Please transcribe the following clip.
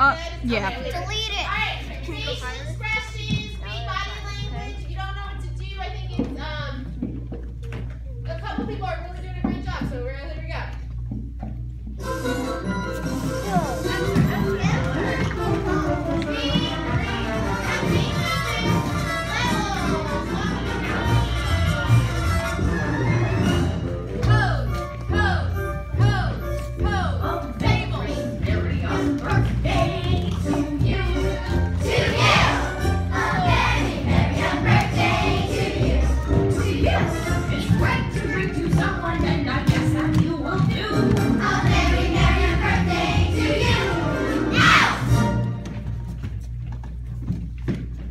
Uh, yeah. Okay. Delete it. All right. Facial expressions, body language. You don't know what to do, I think it's, um, a couple people are really It's right to make you.